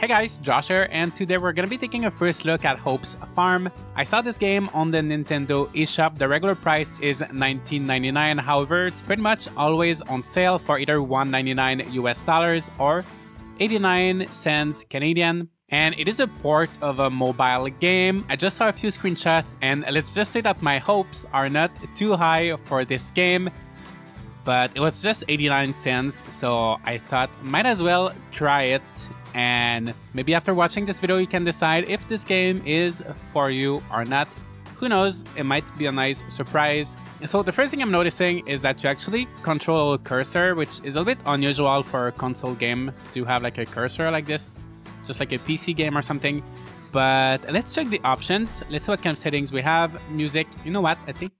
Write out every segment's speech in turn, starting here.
Hey guys, Josh here, and today we're gonna be taking a first look at Hope's Farm. I saw this game on the Nintendo eShop. The regular price is $19.99, however, it's pretty much always on sale for either $1.99 US dollars or 89 cents Canadian. And it is a port of a mobile game. I just saw a few screenshots, and let's just say that my hopes are not too high for this game but it was just 89 cents so i thought might as well try it and maybe after watching this video you can decide if this game is for you or not. Who knows? It might be a nice surprise. So the first thing i'm noticing is that you actually control a cursor which is a bit unusual for a console game to have like a cursor like this just like a pc game or something. But let's check the options. Let's see what kind of settings we have. Music. You know what? I think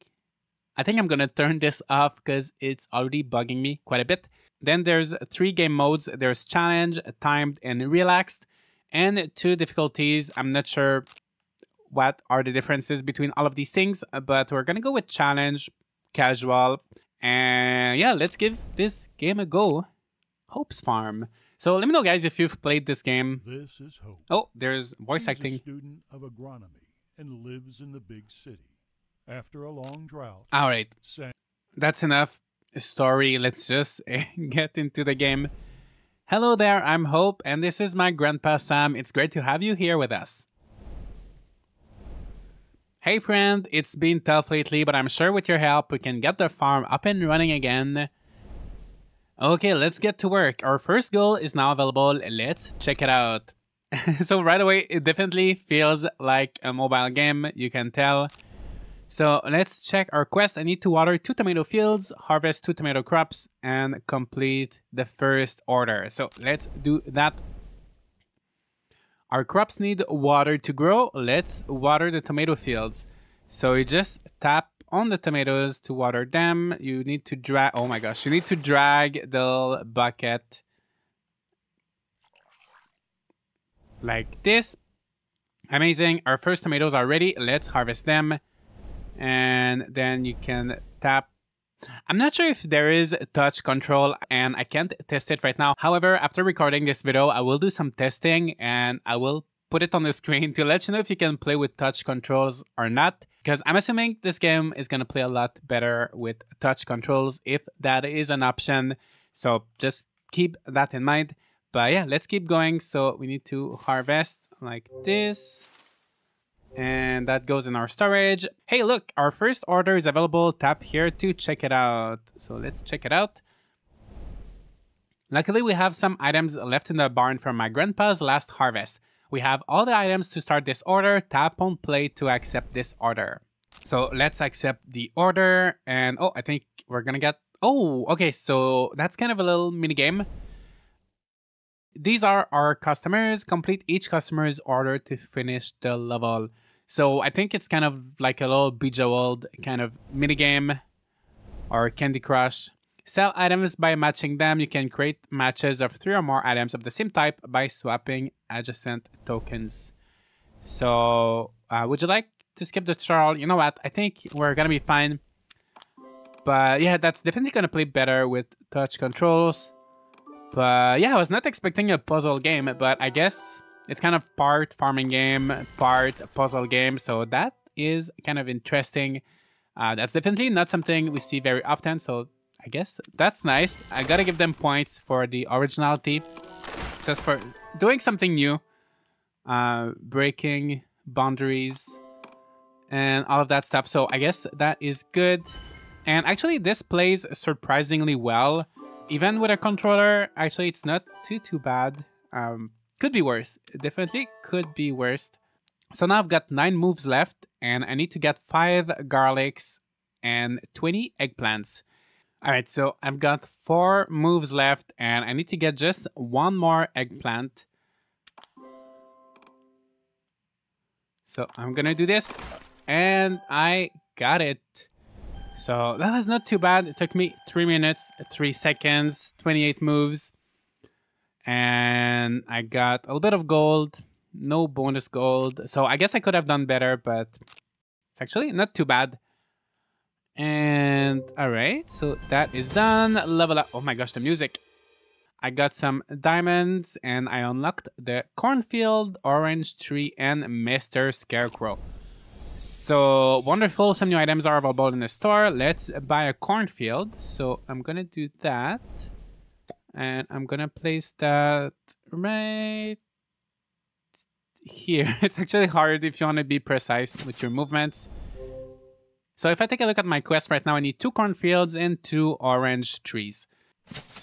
I think I'm gonna turn this off because it's already bugging me quite a bit. Then there's three game modes. There's challenge, timed, and relaxed. And two difficulties. I'm not sure what are the differences between all of these things, but we're gonna go with challenge, casual, and yeah, let's give this game a go. Hope's Farm. So let me know, guys, if you've played this game. This is Hope. Oh, there's voice She's acting. a student of agronomy and lives in the big city. After a long drought, All right, that's enough story. Let's just get into the game. Hello there, I'm Hope, and this is my grandpa Sam. It's great to have you here with us. Hey friend, it's been tough lately, but I'm sure with your help we can get the farm up and running again. Okay, let's get to work. Our first goal is now available. Let's check it out. so right away, it definitely feels like a mobile game, you can tell. So let's check our quest. I need to water two tomato fields, harvest two tomato crops, and complete the first order. So let's do that. Our crops need water to grow. Let's water the tomato fields. So you just tap on the tomatoes to water them. You need to drag, oh my gosh, you need to drag the bucket like this. Amazing. Our first tomatoes are ready. Let's harvest them and then you can tap I'm not sure if there is touch control and I can't test it right now. However, after recording this video, I will do some testing and I will put it on the screen to let you know if you can play with touch controls or not. Because I'm assuming this game is going to play a lot better with touch controls if that is an option. So just keep that in mind. But yeah, let's keep going. So we need to harvest like this and that goes in our storage. Hey, look, our first order is available. Tap here to check it out. So let's check it out. Luckily, we have some items left in the barn from my grandpa's last harvest. We have all the items to start this order. Tap on play to accept this order. So let's accept the order. And oh, I think we're gonna get... Oh, okay, so that's kind of a little mini game. These are our customers. Complete each customer's order to finish the level. So I think it's kind of like a little Bejeweled kind of mini game or Candy Crush. Sell items by matching them. You can create matches of three or more items of the same type by swapping adjacent tokens. So uh, would you like to skip the tutorial? You know what? I think we're gonna be fine. But yeah, that's definitely gonna play better with touch controls. But yeah, I was not expecting a puzzle game, but I guess it's kind of part farming game, part puzzle game. So that is kind of interesting. Uh, that's definitely not something we see very often. So I guess that's nice. I gotta give them points for the originality, just for doing something new, uh, breaking boundaries, and all of that stuff. So I guess that is good. And actually, this plays surprisingly well even with a controller, actually, it's not too, too bad. Um, could be worse. Definitely could be worse. So now I've got 9 moves left, and I need to get 5 garlics and 20 eggplants. Alright, so I've got 4 moves left, and I need to get just one more eggplant. So I'm gonna do this, and I got it. So that was not too bad. It took me 3 minutes, 3 seconds, 28 moves. And I got a little bit of gold, no bonus gold. So I guess I could have done better, but it's actually not too bad. And all right, so that is done. Level up. Oh my gosh, the music. I got some diamonds and I unlocked the cornfield, orange tree, and Mr. Scarecrow. So wonderful, some new items are available in the store. Let's buy a cornfield. So I'm gonna do that. And I'm gonna place that right here. It's actually hard if you want to be precise with your movements. So if I take a look at my quest right now, I need two cornfields and two orange trees.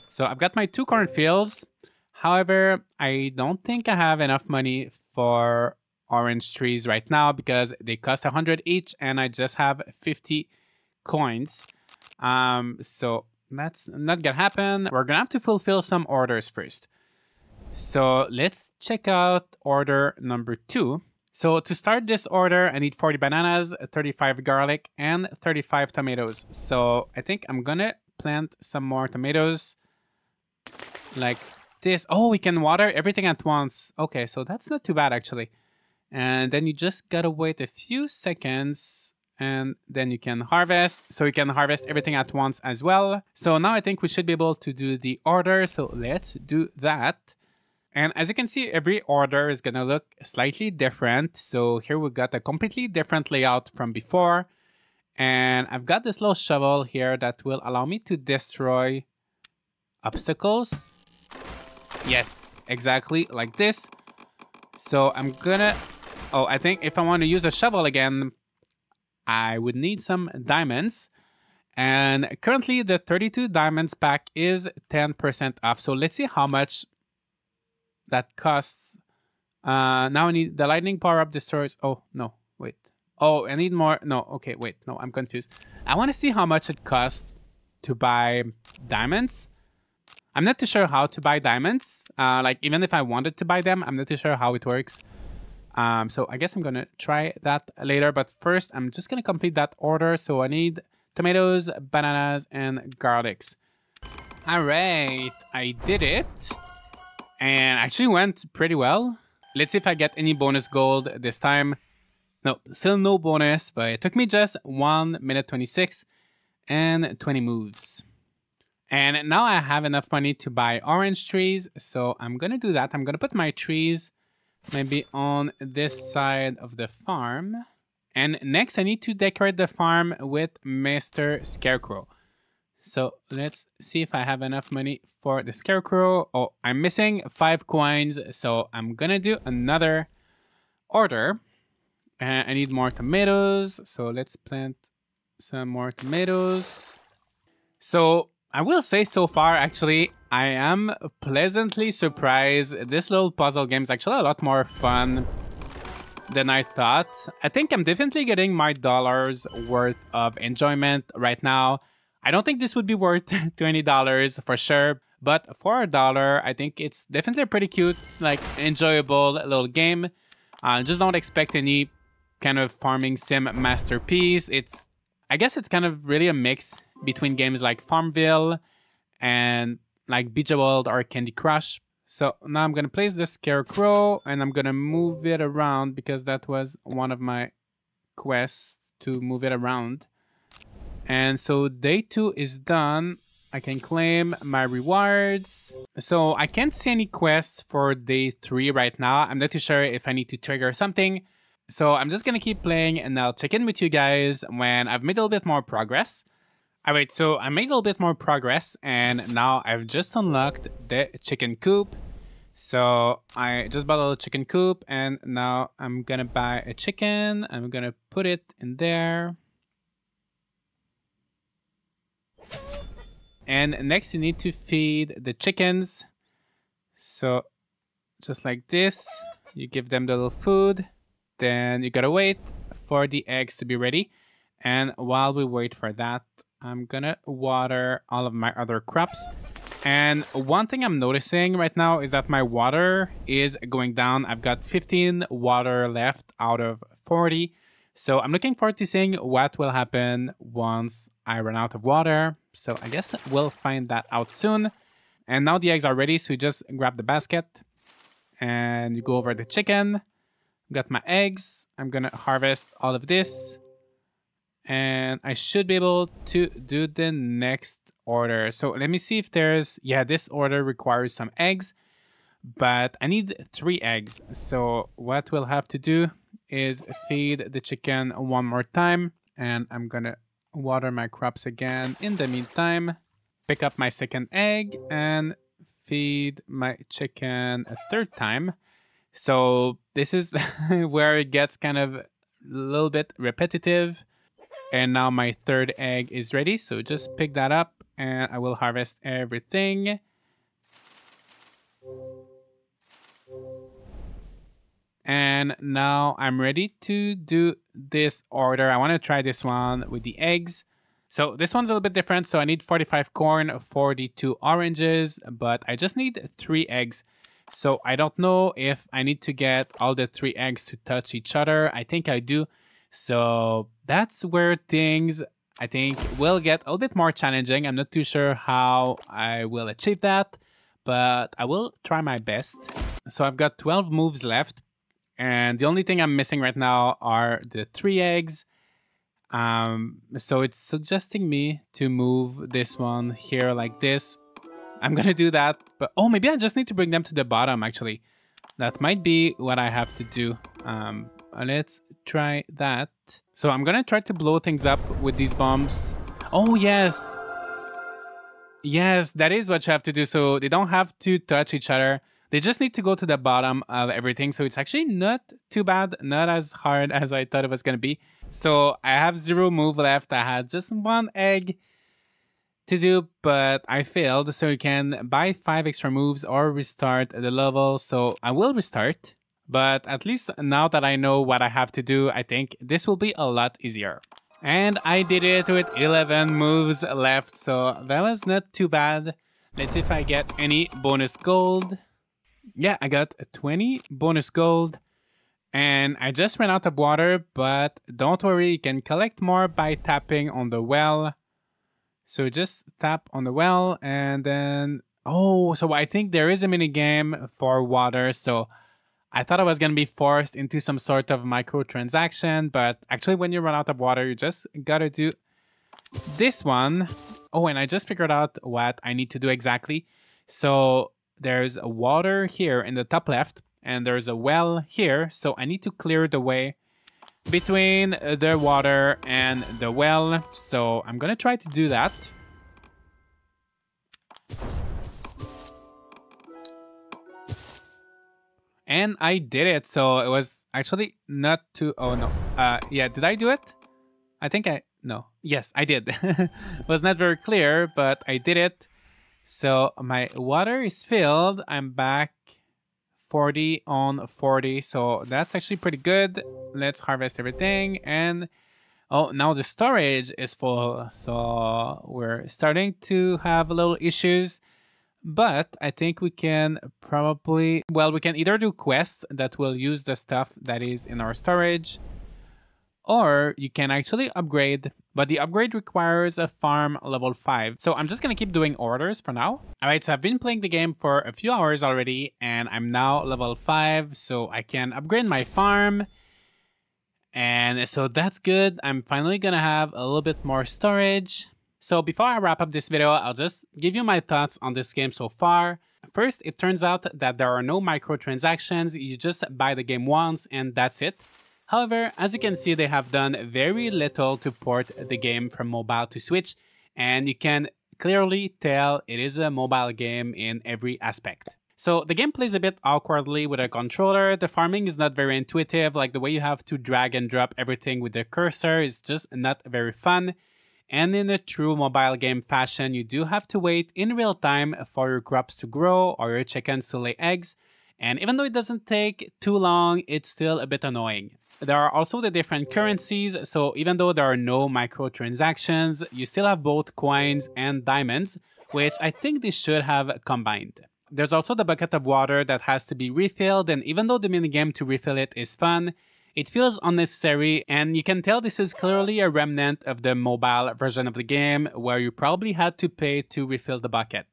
So I've got my two cornfields. However, I don't think I have enough money for orange trees right now because they cost 100 each and I just have 50 coins. Um, so that's not gonna happen. We're gonna have to fulfill some orders first. So let's check out order number two. So to start this order, I need 40 bananas, 35 garlic, and 35 tomatoes. So I think I'm gonna plant some more tomatoes like this. Oh, we can water everything at once. Okay, so that's not too bad actually. And then you just gotta wait a few seconds and then you can harvest. So you can harvest everything at once as well. So now I think we should be able to do the order. So let's do that. And as you can see, every order is gonna look slightly different. So here we got a completely different layout from before. And I've got this little shovel here that will allow me to destroy obstacles. Yes, exactly like this. So I'm gonna Oh, I think if I want to use a shovel again, I would need some diamonds. And currently the 32 diamonds pack is 10% off. So let's see how much that costs. Uh, now I need the lightning power up destroys. Oh, no, wait. Oh, I need more. No, okay, wait. No, I'm confused. I want to see how much it costs to buy diamonds. I'm not too sure how to buy diamonds. Uh, like, even if I wanted to buy them, I'm not too sure how it works. Um, so I guess I'm gonna try that later, but first I'm just gonna complete that order. So I need tomatoes, bananas, and garlics. All right, I did it. And actually went pretty well. Let's see if I get any bonus gold this time. No, still no bonus, but it took me just 1 minute 26 and 20 moves. And now I have enough money to buy orange trees, so I'm gonna do that. I'm gonna put my trees maybe on this side of the farm. And next I need to decorate the farm with Mr. Scarecrow. So let's see if I have enough money for the Scarecrow. Oh, I'm missing five coins, so I'm gonna do another order. I need more tomatoes, so let's plant some more tomatoes. So I will say so far, actually, I am pleasantly surprised. This little puzzle game is actually a lot more fun than I thought. I think I'm definitely getting my dollars worth of enjoyment right now. I don't think this would be worth $20 for sure, but for a dollar, I think it's definitely a pretty cute, like enjoyable little game. Uh, just don't expect any kind of farming sim masterpiece. It's, I guess it's kind of really a mix between games like Farmville and like Bejeweled or Candy Crush. So now I'm gonna place the scarecrow and I'm gonna move it around because that was one of my quests to move it around. And so day two is done. I can claim my rewards. So I can't see any quests for day three right now. I'm not too sure if I need to trigger something. So I'm just gonna keep playing and I'll check in with you guys when I've made a little bit more progress. Alright, so I made a little bit more progress and now I've just unlocked the chicken coop. So I just bought a little chicken coop and now I'm gonna buy a chicken. I'm gonna put it in there. And next you need to feed the chickens. So just like this, you give them the little food. Then you gotta wait for the eggs to be ready. And while we wait for that, I'm gonna water all of my other crops. And one thing I'm noticing right now is that my water is going down. I've got 15 water left out of 40. So I'm looking forward to seeing what will happen once I run out of water. So I guess we'll find that out soon. And now the eggs are ready, so you just grab the basket and you go over the chicken. Got my eggs. I'm gonna harvest all of this and I should be able to do the next order. So let me see if there's, yeah, this order requires some eggs, but I need three eggs. So what we'll have to do is feed the chicken one more time and I'm gonna water my crops again. In the meantime, pick up my second egg and feed my chicken a third time. So this is where it gets kind of a little bit repetitive. And now my third egg is ready. So just pick that up and I will harvest everything. And now I'm ready to do this order. I want to try this one with the eggs. So this one's a little bit different. So I need 45 corn, 42 oranges, but I just need three eggs. So I don't know if I need to get all the three eggs to touch each other. I think I do. So that's where things I think will get a little bit more challenging. I'm not too sure how I will achieve that, but I will try my best. So I've got 12 moves left, and the only thing I'm missing right now are the three eggs. Um, so it's suggesting me to move this one here like this. I'm gonna do that, but oh, maybe I just need to bring them to the bottom actually. That might be what I have to do. Um, let's try that. So I'm gonna try to blow things up with these bombs. Oh, yes. Yes, that is what you have to do. So they don't have to touch each other. They just need to go to the bottom of everything. So it's actually not too bad, not as hard as I thought it was to be. So I have zero move left. I had just one egg to do, but I failed. So you can buy five extra moves or restart the level. So I will restart. But at least now that I know what I have to do, I think this will be a lot easier. And I did it with 11 moves left, so that was not too bad. Let's see if I get any bonus gold. Yeah, I got 20 bonus gold. And I just ran out of water, but don't worry, you can collect more by tapping on the well. So just tap on the well and then... Oh, so I think there is a mini game for water, so I thought I was going to be forced into some sort of microtransaction, but actually when you run out of water, you just got to do this one. Oh, and I just figured out what I need to do exactly. So there's a water here in the top left, and there's a well here. So I need to clear the way between the water and the well. So I'm going to try to do that. And I did it, so it was actually not too... Oh, no. Uh, yeah, did I do it? I think I... No. Yes, I did. was not very clear, but I did it. So my water is filled. I'm back 40 on 40. So that's actually pretty good. Let's harvest everything. And oh, now the storage is full. So we're starting to have a little issues. But I think we can probably, well, we can either do quests that will use the stuff that is in our storage, or you can actually upgrade, but the upgrade requires a farm level 5. So I'm just going to keep doing orders for now. Alright, so I've been playing the game for a few hours already, and I'm now level 5, so I can upgrade my farm. And so that's good. I'm finally going to have a little bit more storage. So before I wrap up this video, I'll just give you my thoughts on this game so far. First, it turns out that there are no microtransactions, you just buy the game once and that's it. However, as you can see, they have done very little to port the game from mobile to Switch, and you can clearly tell it is a mobile game in every aspect. So the game plays a bit awkwardly with a controller, the farming is not very intuitive, like the way you have to drag and drop everything with the cursor is just not very fun. And in a true mobile game fashion, you do have to wait in real time for your crops to grow or your chickens to lay eggs. And even though it doesn't take too long, it's still a bit annoying. There are also the different currencies, so even though there are no microtransactions, you still have both coins and diamonds, which I think they should have combined. There's also the bucket of water that has to be refilled, and even though the minigame to refill it is fun, it feels unnecessary, and you can tell this is clearly a remnant of the mobile version of the game, where you probably had to pay to refill the bucket.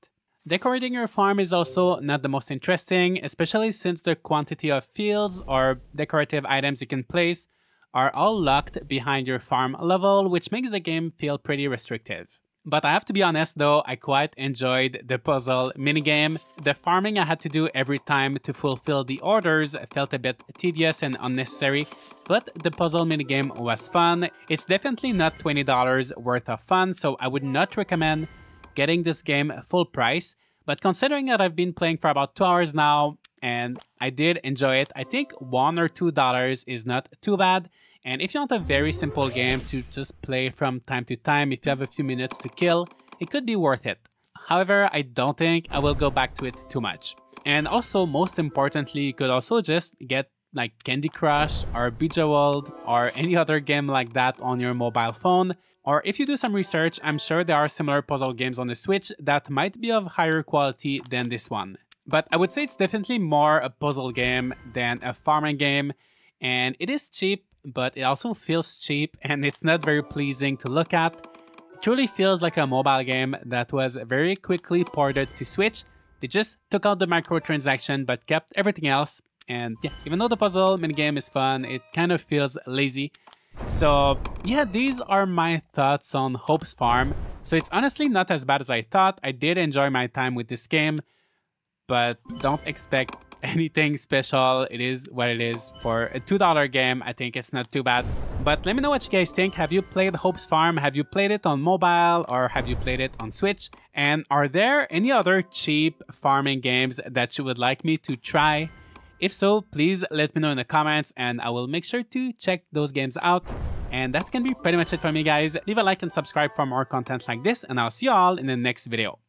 Decorating your farm is also not the most interesting, especially since the quantity of fields or decorative items you can place are all locked behind your farm level, which makes the game feel pretty restrictive. But I have to be honest though, I quite enjoyed the puzzle minigame. The farming I had to do every time to fulfill the orders felt a bit tedious and unnecessary, but the puzzle minigame was fun. It's definitely not $20 worth of fun, so I would not recommend getting this game full price. But considering that I've been playing for about two hours now, and I did enjoy it, I think one or two dollars is not too bad. And if you want a very simple game to just play from time to time, if you have a few minutes to kill, it could be worth it. However, I don't think I will go back to it too much. And also, most importantly, you could also just get like Candy Crush or Bejeweled or any other game like that on your mobile phone. Or if you do some research, I'm sure there are similar puzzle games on the Switch that might be of higher quality than this one. But I would say it's definitely more a puzzle game than a farming game, and it is cheap but it also feels cheap and it's not very pleasing to look at. It truly feels like a mobile game that was very quickly ported to Switch. They just took out the microtransaction but kept everything else. And yeah, even though the puzzle minigame is fun, it kind of feels lazy. So yeah, these are my thoughts on Hope's Farm. So it's honestly not as bad as I thought. I did enjoy my time with this game, but don't expect anything special. It is what it is for a $2 game. I think it's not too bad. But let me know what you guys think. Have you played Hope's Farm? Have you played it on mobile or have you played it on Switch? And are there any other cheap farming games that you would like me to try? If so, please let me know in the comments and I will make sure to check those games out. And that's gonna be pretty much it for me guys. Leave a like and subscribe for more content like this and I'll see you all in the next video.